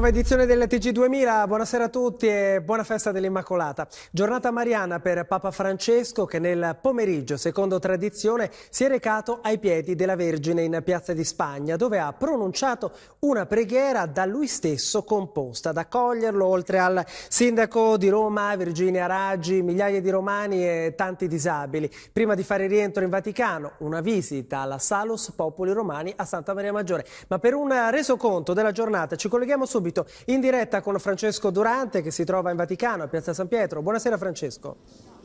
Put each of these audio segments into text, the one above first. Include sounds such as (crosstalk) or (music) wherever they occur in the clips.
Nuova edizione del TG2000, buonasera a tutti e buona festa dell'Immacolata. Giornata mariana per Papa Francesco che nel pomeriggio, secondo tradizione, si è recato ai piedi della Vergine in Piazza di Spagna, dove ha pronunciato una preghiera da lui stesso composta. Ad accoglierlo, oltre al sindaco di Roma, Virginia Raggi, migliaia di romani e tanti disabili. Prima di fare rientro in Vaticano, una visita alla Salus Popoli Romani a Santa Maria Maggiore. Ma per un resoconto della giornata ci colleghiamo subito subito in diretta con Francesco Durante che si trova in Vaticano a Piazza San Pietro. Buonasera Francesco.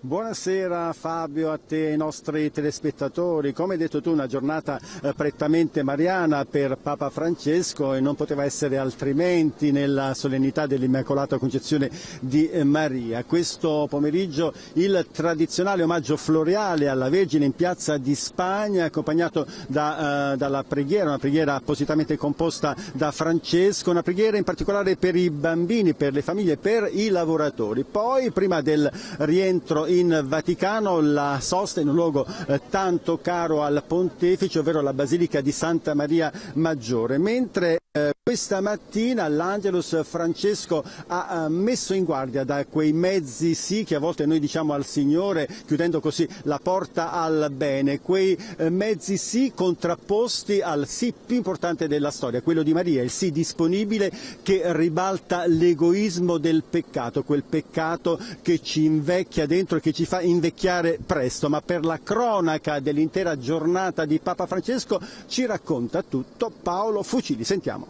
Buonasera Fabio, a te e ai nostri telespettatori. Come hai detto tu, una giornata eh, prettamente mariana per Papa Francesco e non poteva essere altrimenti nella solennità dell'Immacolata Concezione di eh, Maria. Questo pomeriggio il tradizionale omaggio floreale alla Vergine in piazza di Spagna, accompagnato da, uh, dalla preghiera, una preghiera appositamente composta da Francesco, una preghiera in particolare per i bambini, per le famiglie, per i lavoratori. Poi, prima del rientro in Vaticano la sosta in un luogo eh, tanto caro al pontefice, ovvero la Basilica di Santa Maria Maggiore, mentre questa mattina l'Angelus Francesco ha messo in guardia da quei mezzi sì che a volte noi diciamo al Signore, chiudendo così la porta al bene, quei eh, mezzi sì contrapposti al sì più importante della storia, quello di Maria, il sì disponibile che ribalta l'egoismo del peccato, quel peccato che ci invecchia dentro e che ci fa invecchiare presto, ma per la cronaca dell'intera giornata di Papa Francesco ci racconta tutto Paolo Fucili. Sentiamo.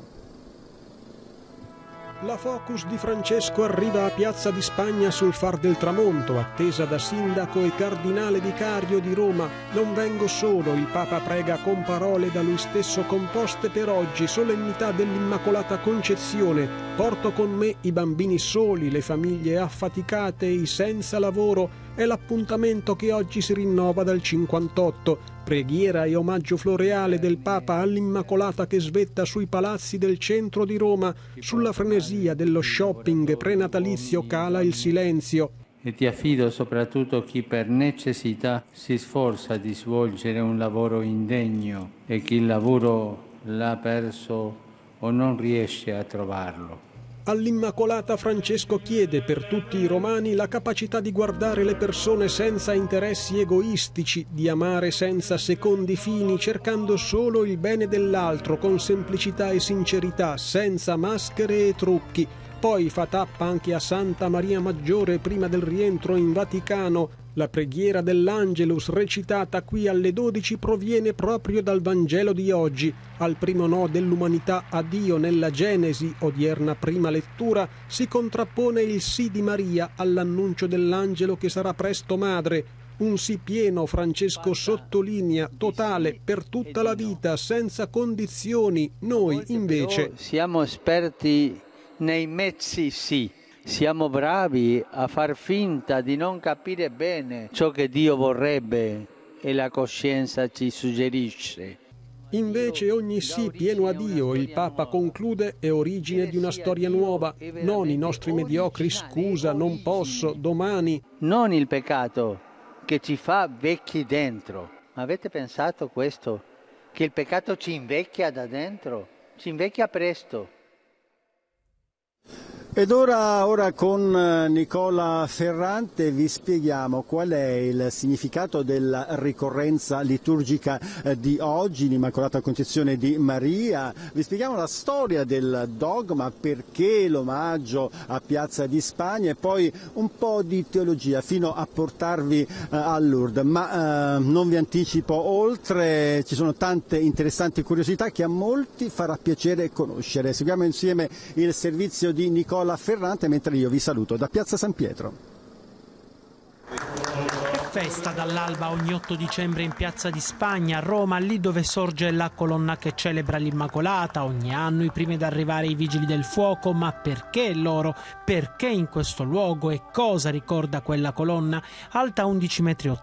La Focus di Francesco arriva a Piazza di Spagna sul Far del Tramonto, attesa da sindaco e cardinale vicario di Roma. Non vengo solo, il Papa prega con parole da lui stesso composte per oggi, solennità dell'Immacolata Concezione. Porto con me i bambini soli, le famiglie affaticate, i senza lavoro. È l'appuntamento che oggi si rinnova dal 58 preghiera e omaggio floreale del Papa all'Immacolata che svetta sui palazzi del centro di Roma, sulla frenesia dello shopping prenatalizio cala il silenzio. E ti affido soprattutto chi per necessità si sforza di svolgere un lavoro indegno e chi il lavoro l'ha perso o non riesce a trovarlo. All'Immacolata Francesco chiede per tutti i romani la capacità di guardare le persone senza interessi egoistici, di amare senza secondi fini, cercando solo il bene dell'altro con semplicità e sincerità, senza maschere e trucchi. Poi fa tappa anche a Santa Maria Maggiore prima del rientro in Vaticano la preghiera dell'Angelus recitata qui alle 12 proviene proprio dal Vangelo di oggi. Al primo no dell'umanità a Dio nella Genesi, odierna prima lettura, si contrappone il sì di Maria all'annuncio dell'angelo che sarà presto madre. Un sì pieno, Francesco sottolinea, totale, per tutta la vita, senza condizioni. Noi invece... Siamo esperti nei mezzi sì siamo bravi a far finta di non capire bene ciò che Dio vorrebbe e la coscienza ci suggerisce. Invece ogni sì pieno a Dio, il Papa conclude, è origine di una storia nuova, non i nostri mediocri scusa, non posso, domani. Non il peccato che ci fa vecchi dentro. Ma avete pensato questo? Che il peccato ci invecchia da dentro, ci invecchia presto. Ed ora, ora, con eh, Nicola Ferrante vi spieghiamo qual è il significato della ricorrenza liturgica eh, di oggi, l'Immacolata Concezione di Maria, vi spieghiamo la storia del dogma, perché l'omaggio a Piazza di Spagna e poi un po' di teologia fino a portarvi uh, a Lourdes, ma uh, non vi anticipo oltre, ci sono tante interessanti curiosità che a molti farà piacere conoscere. Seguiamo insieme il servizio di Nicola Nicola Ferrante mentre io vi saluto da Piazza San Pietro festa dall'alba ogni 8 dicembre in Piazza di Spagna, a Roma, lì dove sorge la colonna che celebra l'Immacolata. Ogni anno i primi ad arrivare i vigili del fuoco, ma perché loro? Perché in questo luogo e cosa ricorda quella colonna? Alta 11,80 metri,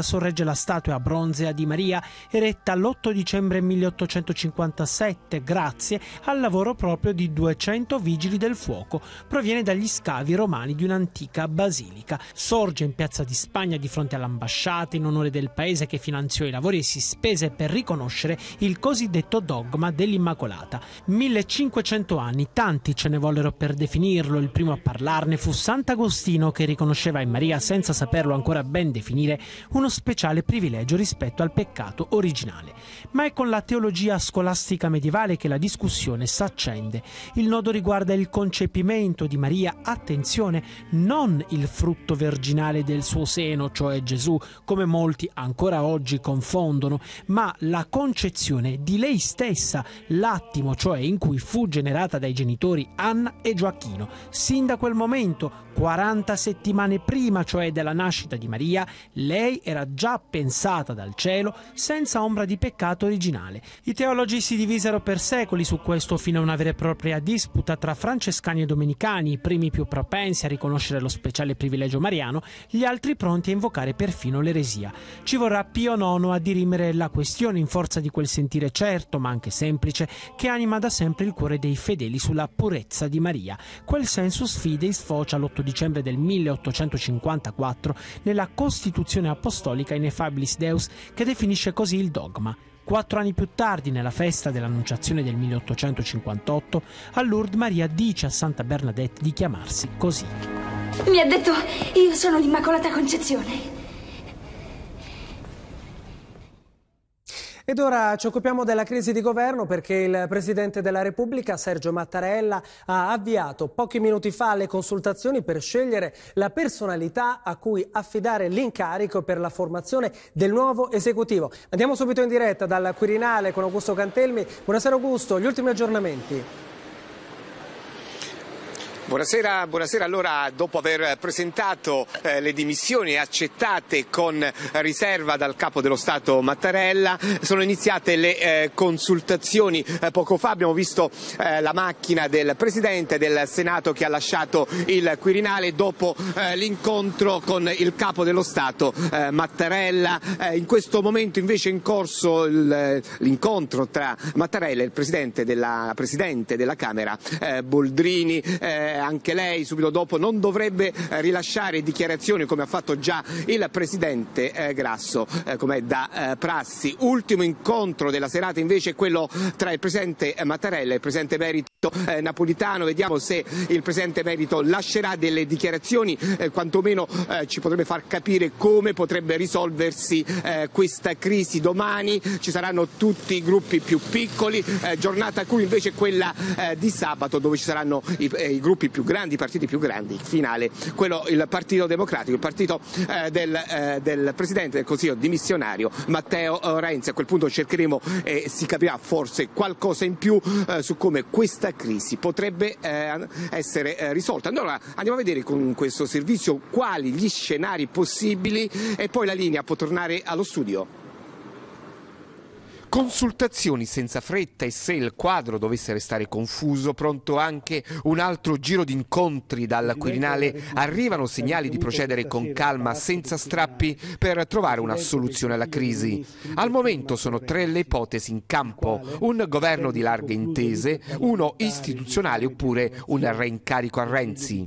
sorregge la statua bronzea di Maria, eretta l'8 dicembre 1857 grazie al lavoro proprio di 200 vigili del fuoco. Proviene dagli scavi romani di un'antica basilica. Sorge in Piazza di Spagna di fronte alla all'ambasciata in onore del paese che finanziò i lavori e si spese per riconoscere il cosiddetto dogma dell'Immacolata. 1500 anni, tanti ce ne vollero per definirlo. Il primo a parlarne fu Sant'Agostino che riconosceva in Maria, senza saperlo ancora ben definire, uno speciale privilegio rispetto al peccato originale. Ma è con la teologia scolastica medievale che la discussione s'accende. Il nodo riguarda il concepimento di Maria, attenzione, non il frutto virginale del suo seno, cioè Gesù, come molti ancora oggi confondono, ma la concezione di lei stessa, l'attimo cioè in cui fu generata dai genitori Anna e Gioacchino. Sin da quel momento, 40 settimane prima, cioè della nascita di Maria, lei era già pensata dal cielo senza ombra di peccato originale. I teologi si divisero per secoli su questo fino a una vera e propria disputa tra francescani e domenicani, i primi più propensi a riconoscere lo speciale privilegio mariano, gli altri pronti a invocare perfino l'eresia. Ci vorrà Pio IX a dirimere la questione in forza di quel sentire certo, ma anche semplice, che anima da sempre il cuore dei fedeli sulla purezza di Maria. Quel sensus fidei sfocia l'8 dicembre del 1854 nella Costituzione Apostolica Ineffabilis Deus che definisce così il dogma. Quattro anni più tardi, nella festa dell'Annunciazione del 1858, a Lourdes Maria dice a Santa Bernadette di chiamarsi così. Mi ha detto, io sono l'Immacolata Concezione. Ed ora ci occupiamo della crisi di governo perché il Presidente della Repubblica, Sergio Mattarella, ha avviato pochi minuti fa le consultazioni per scegliere la personalità a cui affidare l'incarico per la formazione del nuovo esecutivo. Andiamo subito in diretta dal Quirinale con Augusto Cantelmi. Buonasera Augusto, gli ultimi aggiornamenti. Buonasera, buonasera, allora dopo aver presentato eh, le dimissioni accettate con riserva dal capo dello Stato Mattarella sono iniziate le eh, consultazioni. Eh, poco fa abbiamo visto eh, la macchina del Presidente del Senato che ha lasciato il Quirinale dopo eh, l'incontro con il capo dello Stato eh, Mattarella. in questo momento invece è in corso l'incontro tra Mattarella e il Presidente della, Presidente della Camera Boldrini anche lei subito dopo non dovrebbe eh, rilasciare dichiarazioni come ha fatto già il Presidente eh, Grasso, eh, come da prassi. Ultimo incontro della serata invece è quello tra il Presidente Mattarella e il Presidente Merito Napolitano. Vediamo se il Presidente Merito lascerà delle dichiarazioni, quantomeno ci potrebbe far capire come potrebbe risolversi questa crisi. Domani ci saranno tutti i gruppi più piccoli, giornata a cui invece quella di sabato dove ci saranno i, gruppi più grandi, i partiti più grandi, in finale quello, il Partito Democratico, il partito eh, del, eh, del, Presidente del Consiglio dimissionario Matteo eh, Renzi. A quel punto cercheremo e si capirà forse qualcosa in più eh, su come questa crisi potrebbe eh, essere eh, risolta. Allora andiamo a vedere con questo servizio quali gli scenari possibili e poi la linea può tornare allo studio. Consultazioni senza fretta e se il quadro dovesse restare confuso, pronto anche un altro giro di incontri dal Quirinale, arrivano segnali di procedere con calma, senza strappi, per trovare una soluzione alla crisi. Al momento sono tre le ipotesi in campo, un governo di larghe intese, uno istituzionale oppure un reincarico a Renzi.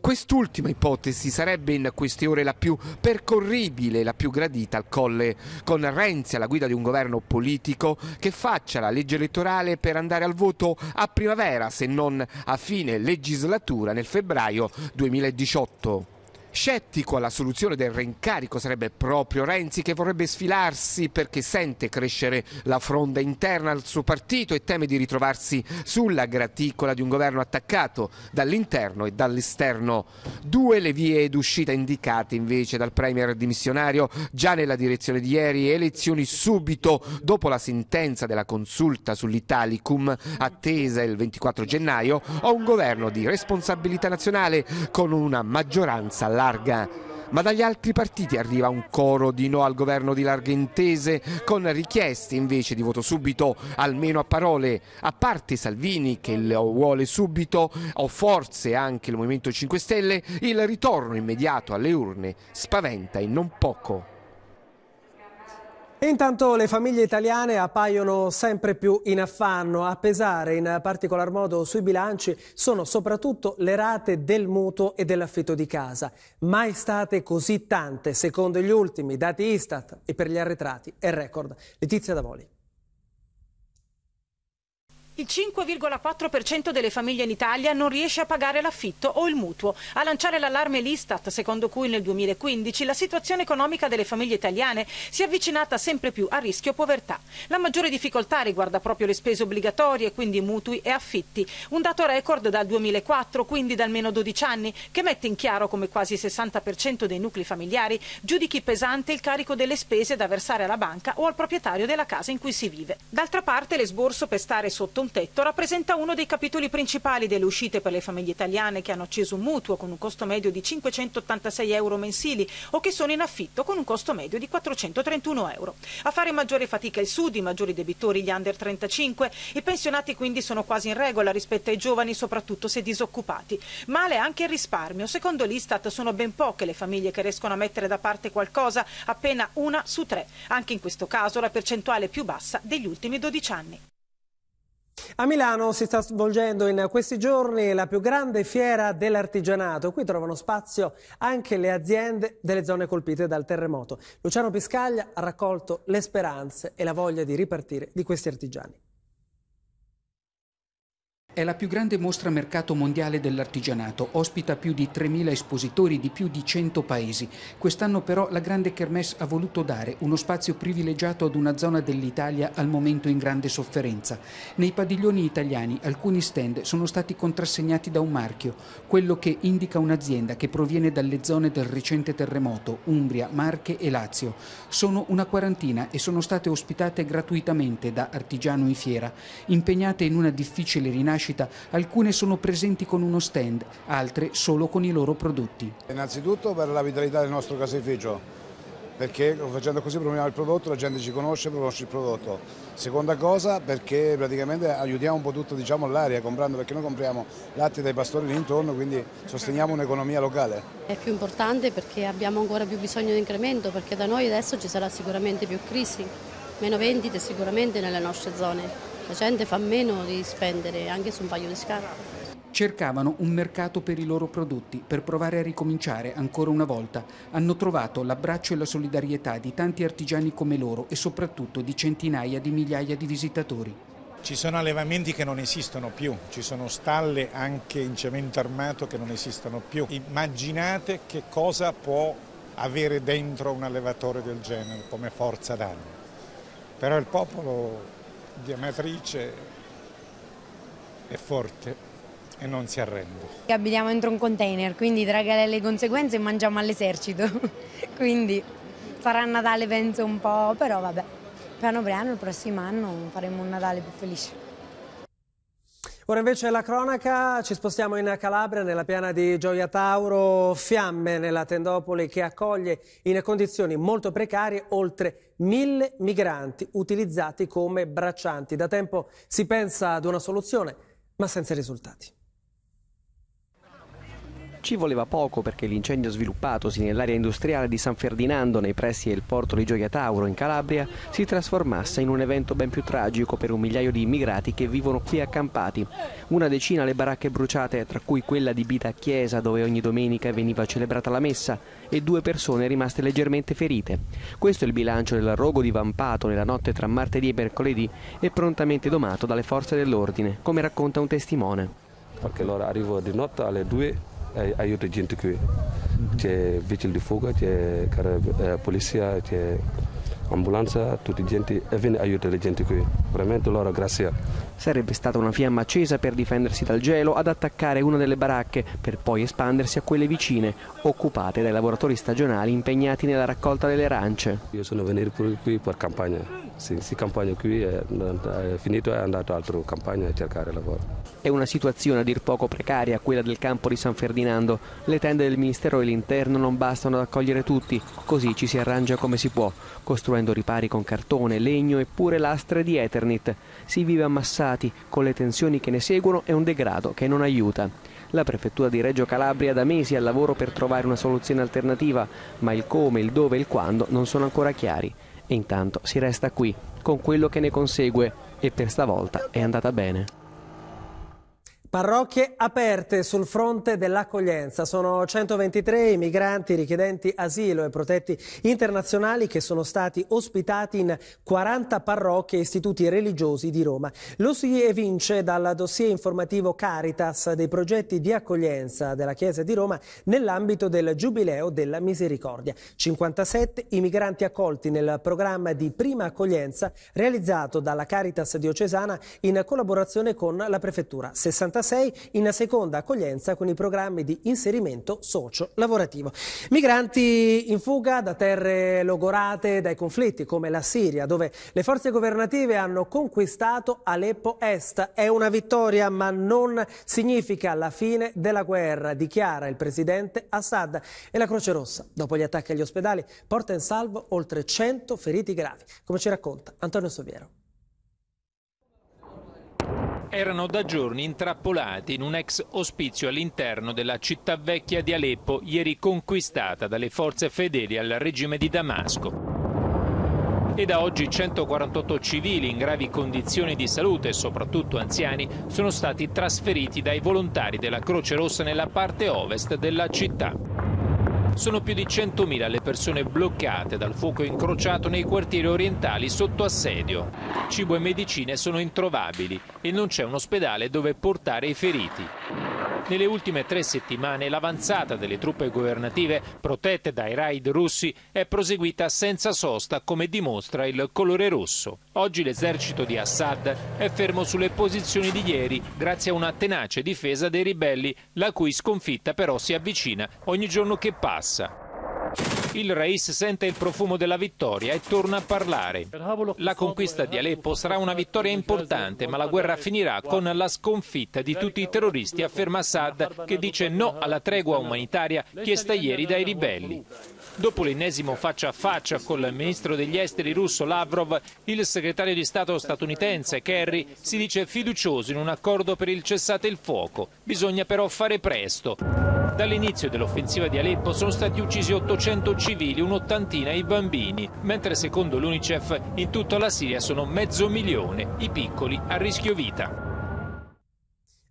Quest'ultima ipotesi sarebbe in queste ore la più percorribile, la più gradita al colle, con Renzi alla guida di un governo politico politico che faccia la legge elettorale per andare al voto a primavera, se non a fine legislatura nel febbraio 2018. Scettico alla soluzione del reincarico sarebbe proprio Renzi che vorrebbe sfilarsi perché sente crescere la fronda interna al suo partito e teme di ritrovarsi sulla graticola di un governo attaccato dall'interno e dall'esterno. Due le vie d'uscita indicate invece dal premier dimissionario già nella direzione di ieri, elezioni subito dopo la sentenza della consulta sull'Italicum attesa il 24 gennaio o un governo di responsabilità nazionale con una maggioranza larga. Ma dagli altri partiti arriva un coro di no al governo di larghe intese, con richieste invece di voto subito, almeno a parole, a parte Salvini che lo vuole subito, o forse anche il Movimento 5 Stelle, il ritorno immediato alle urne spaventa e non poco. Intanto le famiglie italiane appaiono sempre più in affanno. A pesare in particolar modo sui bilanci sono soprattutto le rate del mutuo e dell'affitto di casa. Mai state così tante, secondo gli ultimi dati Istat e per gli arretrati è record. Letizia Davoli. Il 5,4% delle famiglie in Italia non riesce a pagare l'affitto o il mutuo. A lanciare l'allarme l'Istat, secondo cui nel 2015 la situazione economica delle famiglie italiane si è avvicinata sempre più a rischio povertà. La maggiore difficoltà riguarda proprio le spese obbligatorie, quindi mutui e affitti. Un dato record dal 2004, quindi da almeno 12 anni, che mette in chiaro come quasi il 60% dei nuclei familiari giudichi pesante il carico delle spese da versare alla banca o al proprietario della casa in cui si vive. D'altra parte l'esborso per stare sotto un tetto rappresenta uno dei capitoli principali delle uscite per le famiglie italiane che hanno acceso un mutuo con un costo medio di 586 euro mensili o che sono in affitto con un costo medio di 431 euro. A fare maggiore fatica il sud, i maggiori debitori gli under 35, i pensionati quindi sono quasi in regola rispetto ai giovani, soprattutto se disoccupati. Male anche il risparmio. Secondo l'Istat sono ben poche le famiglie che riescono a mettere da parte qualcosa, appena una su tre. Anche in questo caso la percentuale più bassa degli ultimi 12 anni. A Milano si sta svolgendo in questi giorni la più grande fiera dell'artigianato. Qui trovano spazio anche le aziende delle zone colpite dal terremoto. Luciano Piscaglia ha raccolto le speranze e la voglia di ripartire di questi artigiani. È la più grande mostra mercato mondiale dell'artigianato, ospita più di 3.000 espositori di più di 100 paesi. Quest'anno però la grande Kermesse ha voluto dare uno spazio privilegiato ad una zona dell'Italia al momento in grande sofferenza. Nei padiglioni italiani alcuni stand sono stati contrassegnati da un marchio, quello che indica un'azienda che proviene dalle zone del recente terremoto, Umbria, Marche e Lazio. Sono una quarantina e sono state ospitate gratuitamente da Artigiano in Fiera, impegnate in una difficile rinascita nascita, alcune sono presenti con uno stand, altre solo con i loro prodotti. Innanzitutto per la vitalità del nostro caseificio, perché facendo così promuoviamo il prodotto, la gente ci conosce, conosce il prodotto. Seconda cosa perché praticamente aiutiamo un po' tutto diciamo, l'area comprando, perché noi compriamo latte dai pastori lì intorno, quindi sosteniamo un'economia locale. È più importante perché abbiamo ancora più bisogno di incremento, perché da noi adesso ci sarà sicuramente più crisi, meno vendite sicuramente nelle nostre zone la gente fa meno di spendere anche su un paio di scarpe. Cercavano un mercato per i loro prodotti, per provare a ricominciare ancora una volta. Hanno trovato l'abbraccio e la solidarietà di tanti artigiani come loro e soprattutto di centinaia di migliaia di visitatori. Ci sono allevamenti che non esistono più, ci sono stalle anche in cemento armato che non esistono più. Immaginate che cosa può avere dentro un allevatore del genere come forza d'animo. Però il popolo di Amatrice è forte e non si arrende. Abitiamo dentro un container, quindi tragare le conseguenze mangiamo all'esercito, (laughs) quindi sarà Natale penso un po', però vabbè, piano piano il prossimo anno faremo un Natale più felice. Ora invece la cronaca, ci spostiamo in Calabria, nella piana di Gioia Tauro, fiamme nella tendopoli che accoglie in condizioni molto precarie oltre mille migranti utilizzati come braccianti. Da tempo si pensa ad una soluzione, ma senza risultati. Ci voleva poco perché l'incendio sviluppatosi nell'area industriale di San Ferdinando nei pressi del porto di Gioia Tauro in Calabria si trasformasse in un evento ben più tragico per un migliaio di immigrati che vivono qui accampati. Una decina le baracche bruciate, tra cui quella di Bita Chiesa dove ogni domenica veniva celebrata la messa e due persone rimaste leggermente ferite. Questo è il bilancio del dell'arrogo divampato nella notte tra martedì e mercoledì e prontamente domato dalle forze dell'ordine, come racconta un testimone. Perché allora arrivo di notte alle 2 aiyoto jintukiwe c'è vigile di fuga c'è eh, polizia c'è ambulanza tutti gente e viene aiutare le gente qui veramente loro grazie Sarebbe stata una fiamma accesa per difendersi dal gelo ad attaccare una delle baracche per poi espandersi a quelle vicine, occupate dai lavoratori stagionali impegnati nella raccolta delle arance. Io sono venuto qui per campagna. Se si campagna qui è, è finito e è andato altra campagna a cercare lavoro. È una situazione a dir poco precaria quella del campo di San Ferdinando. Le tende del Ministero dell'Interno non bastano ad accogliere tutti, così ci si arrangia come si può, costruendo ripari con cartone, legno e pure lastre di Eternit. Si vive ammassati, con le tensioni che ne seguono e un degrado che non aiuta. La prefettura di Reggio Calabria da mesi al lavoro per trovare una soluzione alternativa, ma il come, il dove e il quando non sono ancora chiari E intanto si resta qui, con quello che ne consegue, e per stavolta è andata bene. Parrocchie aperte sul fronte dell'accoglienza. Sono 123 i migranti richiedenti asilo e protetti internazionali che sono stati ospitati in 40 parrocchie e istituti religiosi di Roma. Lo si evince dal dossier informativo Caritas dei progetti di accoglienza della Chiesa di Roma nell'ambito del Giubileo della Misericordia. 57 i migranti accolti nel programma di prima accoglienza realizzato dalla Caritas diocesana in collaborazione con la Prefettura. 66 in seconda accoglienza con i programmi di inserimento socio-lavorativo. Migranti in fuga da terre logorate dai conflitti come la Siria, dove le forze governative hanno conquistato Aleppo Est. È una vittoria ma non significa la fine della guerra, dichiara il presidente Assad. E la Croce Rossa, dopo gli attacchi agli ospedali, porta in salvo oltre 100 feriti gravi, come ci racconta Antonio Soviero erano da giorni intrappolati in un ex ospizio all'interno della città vecchia di Aleppo, ieri conquistata dalle forze fedeli al regime di Damasco. E da oggi 148 civili in gravi condizioni di salute, soprattutto anziani, sono stati trasferiti dai volontari della Croce Rossa nella parte ovest della città. Sono più di 100.000 le persone bloccate dal fuoco incrociato nei quartieri orientali sotto assedio. Cibo e medicine sono introvabili e non c'è un ospedale dove portare i feriti. Nelle ultime tre settimane l'avanzata delle truppe governative protette dai raid russi è proseguita senza sosta come dimostra il colore rosso. Oggi l'esercito di Assad è fermo sulle posizioni di ieri grazie a una tenace difesa dei ribelli la cui sconfitta però si avvicina ogni giorno che passa. Il Reis sente il profumo della vittoria e torna a parlare. La conquista di Aleppo sarà una vittoria importante, ma la guerra finirà con la sconfitta di tutti i terroristi, afferma Assad, che dice no alla tregua umanitaria chiesta ieri dai ribelli. Dopo l'ennesimo faccia a faccia con il ministro degli esteri russo Lavrov, il segretario di Stato statunitense Kerry si dice fiducioso in un accordo per il cessate il fuoco. Bisogna però fare presto. Dall'inizio dell'offensiva di Aleppo sono stati uccisi 800 civili, un'ottantina i bambini, mentre secondo l'Unicef in tutta la Siria sono mezzo milione i piccoli a rischio vita.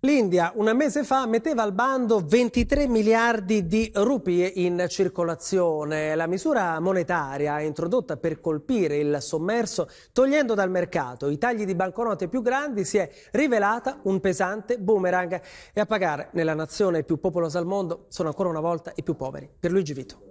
L'India un mese fa metteva al bando 23 miliardi di rupie in circolazione. La misura monetaria introdotta per colpire il sommerso togliendo dal mercato i tagli di banconote più grandi si è rivelata un pesante boomerang e a pagare nella nazione più popolosa al mondo sono ancora una volta i più poveri. Per Luigi Vito.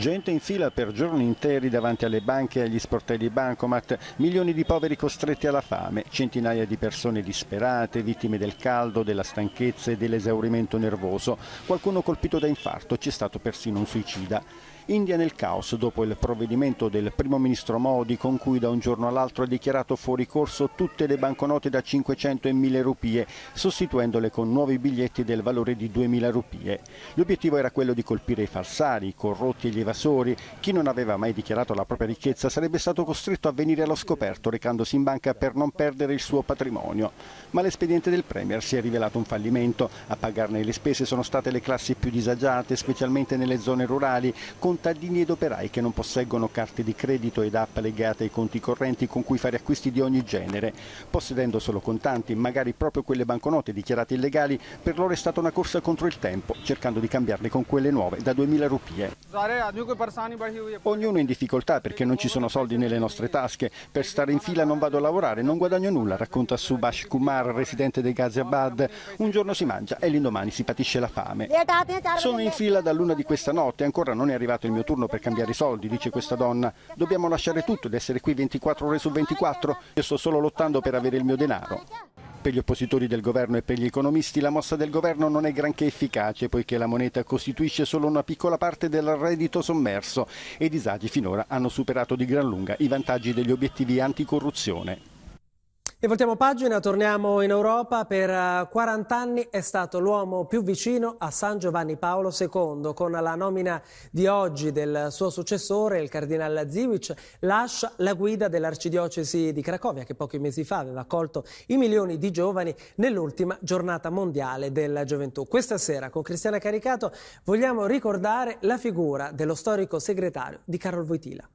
Gente in fila per giorni interi davanti alle banche e agli sportelli bancomat, milioni di poveri costretti alla fame, centinaia di persone disperate, vittime del caldo, della stanchezza e dell'esaurimento nervoso, qualcuno colpito da infarto, c'è stato persino un suicida. India nel caos dopo il provvedimento del primo ministro Modi con cui da un giorno all'altro ha dichiarato fuori corso tutte le banconote da 500 e 1000 rupie, sostituendole con nuovi biglietti del valore di 2000 rupie. L'obiettivo era quello di colpire i falsari, i corrotti e gli evasori. Chi non aveva mai dichiarato la propria ricchezza sarebbe stato costretto a venire allo scoperto recandosi in banca per non perdere il suo patrimonio. Ma l'espediente del Premier si è rivelato un fallimento. A pagarne le spese sono state le classi più disagiate, specialmente nelle zone rurali, con contadini ed operai che non posseggono carte di credito ed app legate ai conti correnti con cui fare acquisti di ogni genere. Possedendo solo contanti, magari proprio quelle banconote dichiarate illegali, per loro è stata una corsa contro il tempo, cercando di cambiarle con quelle nuove da 2000 rupie. Ognuno in difficoltà perché non ci sono soldi nelle nostre tasche. Per stare in fila non vado a lavorare, non guadagno nulla, racconta Subhash Kumar, residente di Ghaziabad. Un giorno si mangia e l'indomani si patisce la fame. Sono in fila da luna di questa notte, ancora non è arrivato il il mio turno per cambiare i soldi, dice questa donna. Dobbiamo lasciare tutto ed essere qui 24 ore su 24. Io sto solo lottando per avere il mio denaro. Per gli oppositori del governo e per gli economisti la mossa del governo non è granché efficace poiché la moneta costituisce solo una piccola parte del reddito sommerso e i disagi finora hanno superato di gran lunga i vantaggi degli obiettivi anticorruzione. E voltiamo pagina, torniamo in Europa. Per 40 eh, anni è stato l'uomo più vicino a San Giovanni Paolo II. Con la nomina di oggi del suo successore, il cardinale Zivic, lascia la guida dell'arcidiocesi di Cracovia, che pochi mesi fa aveva accolto i milioni di giovani nell'ultima giornata mondiale della gioventù. Questa sera con Cristiana Caricato vogliamo ricordare la figura dello storico segretario di Carol Voitila.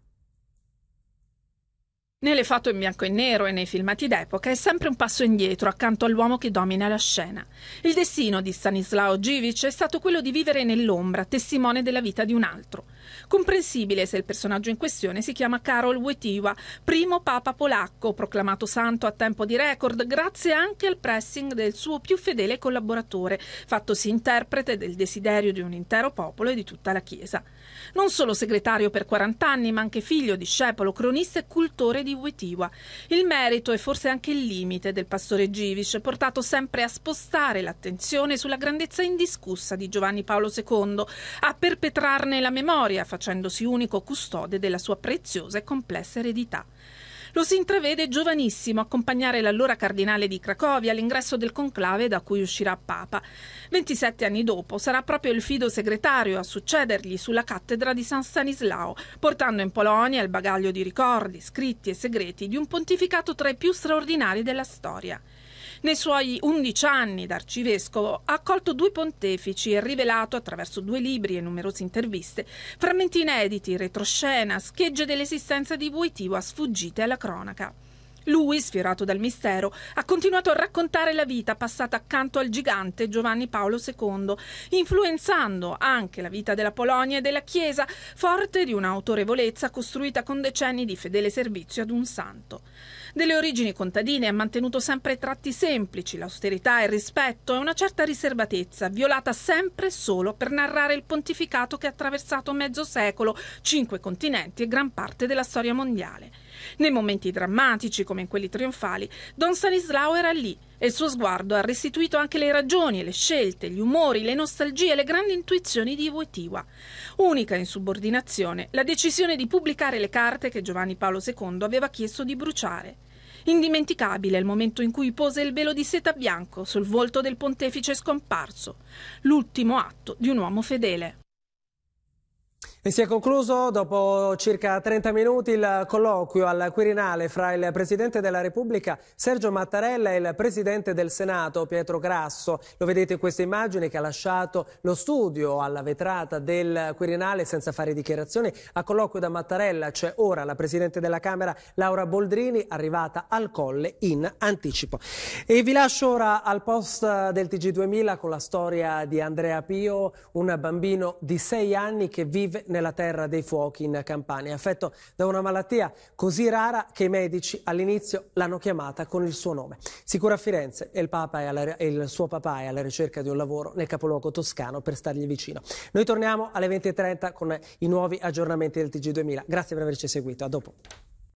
Nelle foto in bianco e nero e nei filmati d'epoca è sempre un passo indietro accanto all'uomo che domina la scena. Il destino di Stanislao Givic è stato quello di vivere nell'ombra, testimone della vita di un altro. Comprensibile se il personaggio in questione si chiama Karol Wojtyła, primo papa polacco, proclamato santo a tempo di record grazie anche al pressing del suo più fedele collaboratore, fattosi interprete del desiderio di un intero popolo e di tutta la Chiesa. Non solo segretario per 40 anni, ma anche figlio, discepolo, cronista e cultore di Wojtyła. Il merito e forse anche il limite del pastore Givic, portato sempre a spostare l'attenzione sulla grandezza indiscussa di Giovanni Paolo II, a perpetrarne la memoria, facendosi unico custode della sua preziosa e complessa eredità. Lo si intravede giovanissimo accompagnare l'allora cardinale di Cracovia all'ingresso del conclave da cui uscirà Papa. 27 anni dopo sarà proprio il fido segretario a succedergli sulla cattedra di San Stanislao, portando in Polonia il bagaglio di ricordi, scritti e segreti di un pontificato tra i più straordinari della storia. Nei suoi undici anni d'arcivescovo ha accolto due pontefici e rivelato, attraverso due libri e numerose interviste, frammenti inediti, retroscena, schegge dell'esistenza di Wojtyła sfuggite alla cronaca. Lui, sfiorato dal mistero, ha continuato a raccontare la vita passata accanto al gigante Giovanni Paolo II, influenzando anche la vita della Polonia e della Chiesa, forte di un'autorevolezza costruita con decenni di fedele servizio ad un santo. Delle origini contadine ha mantenuto sempre tratti semplici, l'austerità, il rispetto e una certa riservatezza, violata sempre solo per narrare il pontificato che ha attraversato mezzo secolo, cinque continenti e gran parte della storia mondiale. Nei momenti drammatici, come in quelli trionfali, Don Stanislao era lì e il suo sguardo ha restituito anche le ragioni, le scelte, gli umori, le nostalgie le grandi intuizioni di Wojtyła. Unica in subordinazione la decisione di pubblicare le carte che Giovanni Paolo II aveva chiesto di bruciare. Indimenticabile il momento in cui pose il velo di seta bianco sul volto del pontefice scomparso, l'ultimo atto di un uomo fedele. E si è concluso dopo circa 30 minuti il colloquio al Quirinale fra il Presidente della Repubblica Sergio Mattarella e il Presidente del Senato Pietro Grasso. Lo vedete in queste immagini che ha lasciato lo studio alla vetrata del Quirinale senza fare dichiarazioni. A colloquio da Mattarella c'è ora la Presidente della Camera Laura Boldrini arrivata al Colle in anticipo. E vi lascio ora al post del TG2000 con la storia di Andrea Pio, un bambino di 6 anni che vive nella terra dei fuochi in Campania, affetto da una malattia così rara che i medici all'inizio l'hanno chiamata con il suo nome. Si cura a Firenze e il, alla, e il, suo papà è alla ricerca di un lavoro nel capoluogo toscano per stargli vicino. Noi torniamo alle 20.30 con i nuovi aggiornamenti del TG2000. Grazie per averci seguito, a dopo.